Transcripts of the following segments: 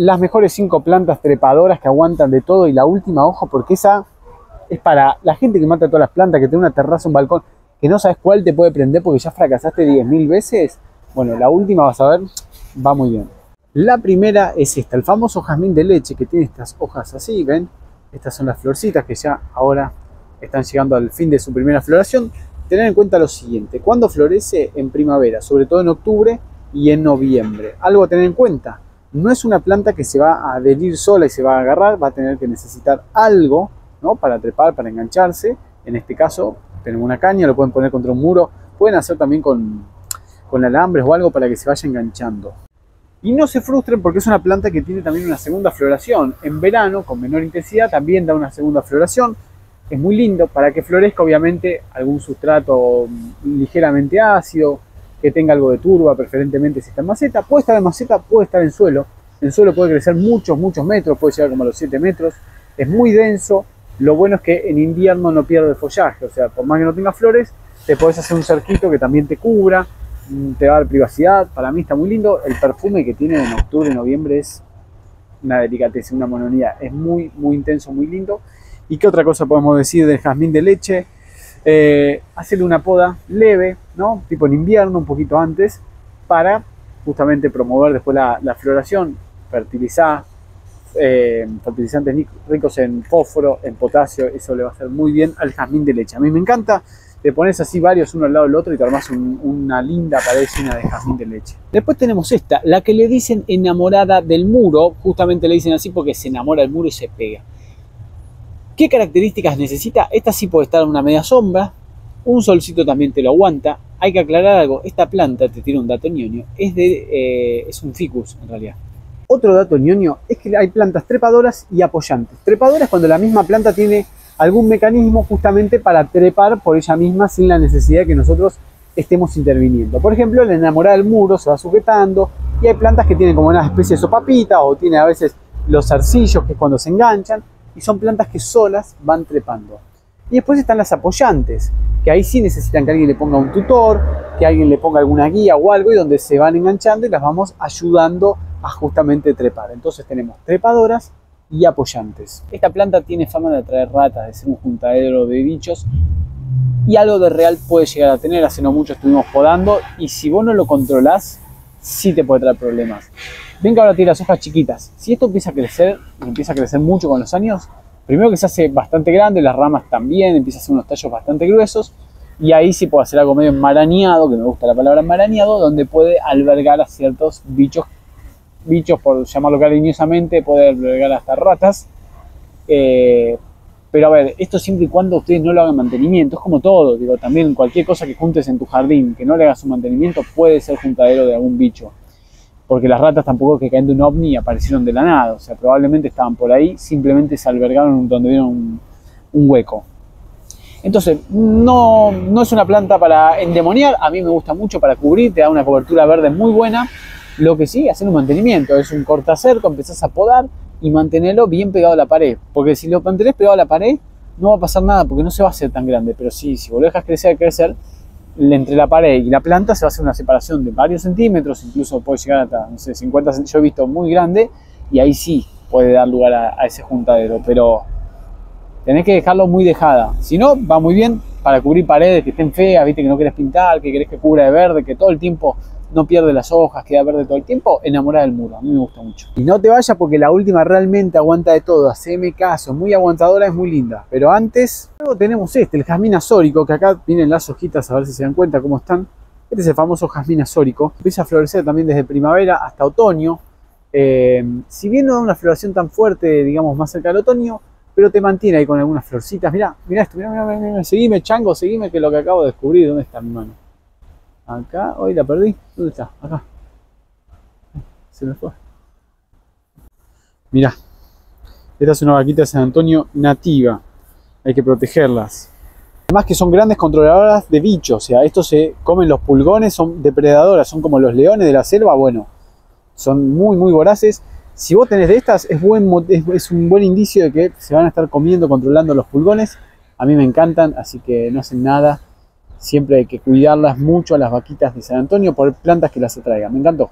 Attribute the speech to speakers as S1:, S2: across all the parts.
S1: las mejores cinco plantas trepadoras que aguantan de todo y la última hoja porque esa es para la gente que mata todas las plantas, que tiene una terraza, un balcón, que no sabes cuál te puede prender porque ya fracasaste 10.000 veces. Bueno, la última vas a ver, va muy bien. La primera es esta, el famoso jazmín de leche que tiene estas hojas así, ¿ven? Estas son las florcitas que ya ahora están llegando al fin de su primera floración. Tener en cuenta lo siguiente, cuando florece en primavera, sobre todo en octubre y en noviembre. Algo a tener en cuenta, no es una planta que se va a adherir sola y se va a agarrar, va a tener que necesitar algo ¿no? para trepar, para engancharse. En este caso tenemos una caña, lo pueden poner contra un muro, pueden hacer también con, con alambres o algo para que se vaya enganchando. Y no se frustren porque es una planta que tiene también una segunda floración. En verano, con menor intensidad, también da una segunda floración. Es muy lindo para que florezca, obviamente, algún sustrato ligeramente ácido, que tenga algo de turba, preferentemente si está en maceta. Puede estar en maceta, puede estar en suelo. En suelo puede crecer muchos, muchos metros, puede llegar como a los 7 metros. Es muy denso. Lo bueno es que en invierno no pierde follaje, o sea, por más que no tenga flores, te puedes hacer un cerquito que también te cubra, mm, te va a dar privacidad. Para mí está muy lindo. El perfume que tiene en octubre noviembre es una delicateza, una mononía. Es muy, muy intenso, muy lindo. ¿Y qué otra cosa podemos decir del jazmín de leche? Eh, hacerle una poda leve, ¿no? tipo en invierno, un poquito antes, para justamente promover después la, floración, fertilizar, eh, fertilizantes ricos en fósforo, en potasio, eso le va a hacer muy bien al jazmín de leche. A mí me encanta, te pones así varios uno al lado del otro y te armas una linda pared de jazmín de leche. Después tenemos esta, la que le dicen enamorada del muro, justamente le dicen así porque se enamora del muro y se pega. ¿Qué características necesita? Esta sí puede estar en una media sombra, un solcito también te lo aguanta. Hay que aclarar algo, esta planta, te tiene un dato ñoño, es, de, eh, es un ficus en realidad. Otro dato ñoño es que hay plantas trepadoras y apoyantes. Trepadoras cuando la misma planta tiene algún mecanismo justamente para trepar por ella misma sin la necesidad de que nosotros estemos interviniendo. Por ejemplo, la enamorada del muro se va sujetando y hay plantas que tienen como una especie de sopapita o tiene a veces los zarcillos que cuando se enganchan y son plantas que solas van trepando. Y después están las apoyantes, que ahí sí necesitan que alguien le ponga un tutor, que alguien le ponga alguna guía o algo y donde se van enganchando y las vamos ayudando a justamente trepar. Entonces tenemos trepadoras y apoyantes. Esta planta tiene fama de atraer ratas, de ser un juntadero de bichos y algo de real puede llegar a tener. Hace no mucho estuvimos podando y si vos no lo controlás, sí te puede traer problemas. Ven que ahora tiene las hojas chiquitas. Si esto empieza a crecer, empieza a crecer mucho con los años, primero que se hace bastante grande, las ramas también, empieza a hacer unos tallos bastante gruesos, y ahí sí puede hacer algo medio enmarañado, que me gusta la palabra enmarañado, donde puede albergar a ciertos bichos, bichos por llamarlo cariñosamente, puede albergar hasta ratas. Eh, pero a ver, esto siempre y cuando ustedes no lo hagan mantenimiento, es como todo, digo, también cualquier cosa que juntes en tu jardín, que no le hagas un mantenimiento, puede ser juntadero de algún bicho porque las ratas tampoco que caen de un ovni aparecieron de la nada, o sea, probablemente estaban por ahí, simplemente se albergaron donde vieron un, hueco. Entonces, no, no, es una planta para endemoniar, a mí me gusta mucho para cubrir, te da una cobertura verde muy buena. Lo que sí, hacer un mantenimiento, es un cortacerco, empezás a podar y mantenerlo bien pegado a la pared, porque si lo mantenés pegado a la pared, no va a pasar nada, porque no se va a hacer tan grande, pero sí, si lo dejas crecer, crecer, entre la pared y la planta se va a hacer una separación de varios centímetros, incluso puede llegar hasta, no sé, 50 centímetros, yo he visto muy grande, y ahí sí puede dar lugar a, ese juntadero, pero tenés que dejarlo muy dejada, si no, va muy bien para cubrir paredes que estén feas, viste que no querés pintar, que querés que cubra de verde, que todo el tiempo no pierde las hojas, queda verde todo el tiempo, enamorada del muro, a mí me gusta mucho. Y no te vayas porque la última realmente aguanta de todo, haceme caso, muy aguantadora, es muy linda. Pero antes, luego tenemos este, el jazmín azórico, que acá vienen las hojitas, a ver si se dan cuenta cómo están. Este es el famoso jazmín azórico, empieza a florecer también desde primavera hasta otoño. Eh, si bien no da una floración tan fuerte, digamos, más cerca del otoño, pero te mantiene ahí con algunas florcitas. Mirá, mirá esto, mirá, mirá, mirá, seguime chango, seguime que lo que acabo de descubrir, ¿dónde está mi mano? Acá, hoy la perdí. ¿Dónde está? Acá. Se me fue. Mirá. Esta es una vaquita de San Antonio nativa. Hay que protegerlas. Además que son grandes controladoras de bichos. O sea, estos se comen los pulgones, son depredadoras, son como los leones de la selva. Bueno, son muy, muy voraces. Si vos tenés de estas, es, es un buen indicio de que se van a estar comiendo, controlando los pulgones. A mí me encantan, así que no hacen nada Siempre hay que cuidarlas mucho a las vaquitas de San Antonio por plantas que las atraigan. Me encantó.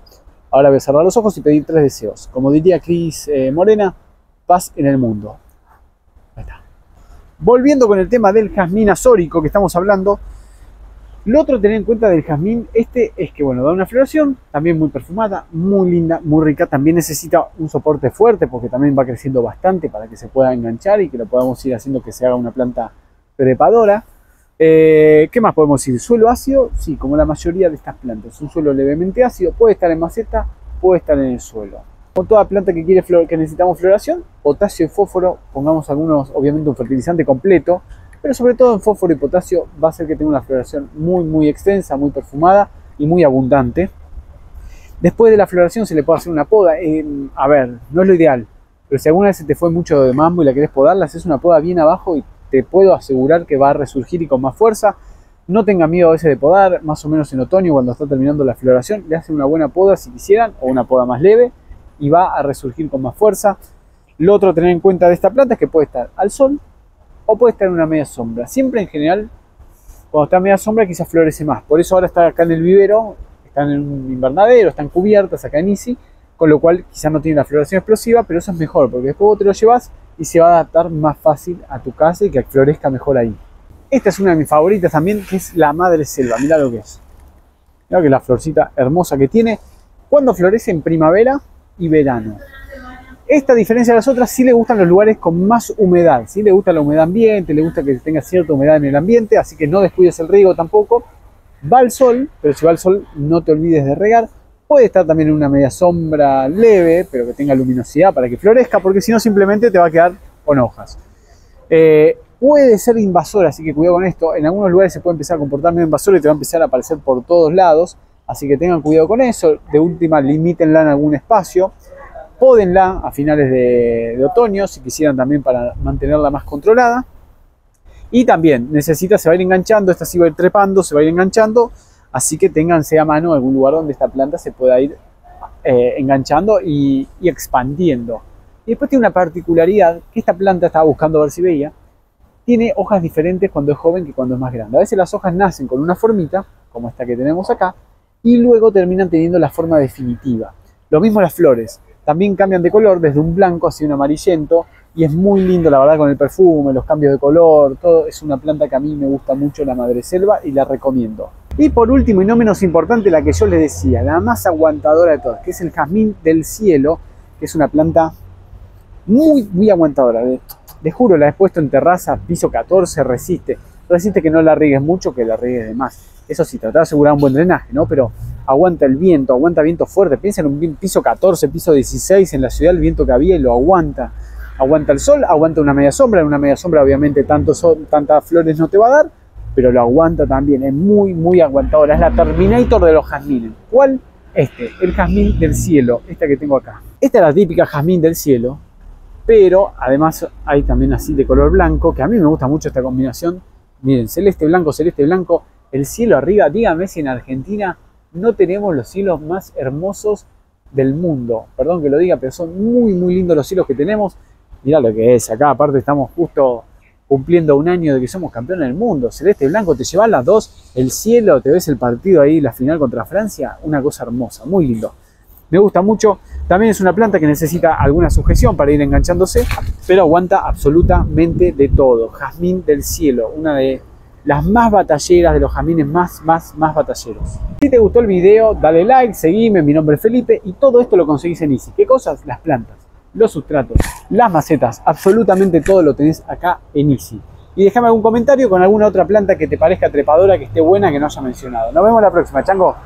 S1: Ahora voy a cerrar los ojos y pedir tres deseos. Como diría Cris eh, Morena, paz en el mundo. Volviendo con el tema del jazmín azórico que estamos hablando, lo otro a tener en cuenta del jazmín este es que, bueno, da una floración, también muy perfumada, muy linda, muy rica. También necesita un soporte fuerte porque también va creciendo bastante para que se pueda enganchar y que lo podamos ir haciendo que se haga una planta trepadora. Eh, ¿Qué más podemos decir? ¿Suelo ácido? Sí, como la mayoría de estas plantas. Un suelo levemente ácido, puede estar en maceta, puede estar en el suelo. Con toda planta que, quiere que necesitamos floración, potasio y fósforo, pongamos algunos, obviamente un fertilizante completo, pero sobre todo en fósforo y potasio va a hacer que tenga una floración muy muy extensa, muy perfumada y muy abundante. Después de la floración se le puede hacer una poda. A ver, no es lo ideal, pero si alguna vez se te fue mucho de mambo y la querés podarla, haces una poda bien abajo y te puedo asegurar que va a resurgir y con más fuerza. No tenga miedo a veces de podar, más o menos en otoño cuando está terminando la floración, le hacen una buena poda si quisieran o una poda más leve y va a resurgir con más fuerza. Lo otro a tener en cuenta de esta planta es que puede estar al sol o puede estar en una media sombra. Siempre en general, cuando está en media sombra quizás florece más. Por eso ahora está acá en el vivero, están en un invernadero, están cubiertas acá en Easy, con lo cual quizás no tiene la floración explosiva, pero eso es mejor, porque después vos te lo llevas y se va a adaptar más fácil a tu casa y que florezca mejor ahí. Esta es una de mis favoritas también, que es la madre selva. Mira lo que es. Mira que la florcita hermosa que tiene. Cuando florece en primavera y verano. Esta diferencia de las otras sí le gustan los lugares con más humedad, sí le gusta la humedad ambiente, le gusta que tenga cierta humedad en el ambiente, así que no descuides el riego tampoco. Va al sol, pero si va al sol no te olvides de regar. Puede estar también en una media sombra leve, pero que tenga luminosidad para que florezca, porque si no simplemente te va a quedar con hojas. Eh, puede ser invasora, así que cuidado con esto. En algunos lugares se puede empezar a comportar medio invasora y te va a empezar a aparecer por todos lados, así que tengan cuidado con eso. De última, limítenla en algún espacio. Pódenla a finales de, otoño, si quisieran también para mantenerla más controlada. Y también necesita, se va a ir enganchando, esta sí va a ir trepando, se va a ir enganchando, así que ténganse a mano algún lugar donde esta planta se pueda ir eh, enganchando y, expandiendo. Y después tiene una particularidad que esta planta estaba buscando ver si veía, tiene hojas diferentes cuando es joven que cuando es más grande. A veces las hojas nacen con una formita, como esta que tenemos acá, y luego terminan teniendo la forma definitiva. Lo mismo las flores también cambian de color desde un blanco hacia un amarillento y es muy lindo la verdad con el perfume, los cambios de color, todo es una planta que a mí me gusta mucho la madre selva y la recomiendo. Y por último y no menos importante la que yo les decía, la más aguantadora de todas, que es el jazmín del cielo, que es una planta muy muy aguantadora. Les juro, la he puesto en terraza, piso 14, resiste. Resiste que no la riegues mucho, que la riegues de más. Eso sí, trata de asegurar un buen drenaje, ¿no? Pero aguanta el viento, aguanta viento fuerte. Piensa en un piso 14, piso 16 en la ciudad, el viento que había y lo aguanta. Aguanta el sol, aguanta una media sombra. En una media sombra, obviamente, tanto sol, tantas flores no te va a dar, pero lo aguanta también. Es muy, muy aguantadora. Es la Terminator de los jazmines. ¿Cuál? Este, el jazmín del cielo, esta que tengo acá. Esta es la típica jazmín del cielo, pero además hay también así de color blanco, que a mí me gusta mucho esta combinación. Miren, celeste blanco, celeste blanco, el cielo arriba. Dígame si en Argentina no tenemos los cielos más hermosos del mundo. Perdón que lo diga, pero son muy, muy lindos los cielos que tenemos. Mirá lo que es, acá aparte estamos justo cumpliendo un año de que somos campeones del mundo. Celeste blanco, te llevan las dos, el cielo, te ves el partido ahí, la final contra Francia, una cosa hermosa, muy lindo. Me gusta mucho. También es una planta que necesita alguna sujeción para ir enganchándose, pero aguanta absolutamente de todo. Jazmín del cielo, una de las más batalleras de los jamines más, más, más batalleros. Si te gustó el video, dale like, seguime, mi nombre es Felipe y todo esto lo conseguís en Easy. ¿Qué cosas? Las plantas, los sustratos, las macetas, absolutamente todo lo tenés acá en Easy. Y déjame algún comentario con alguna otra planta que te parezca trepadora, que esté buena, que no haya mencionado. Nos vemos la próxima, chango.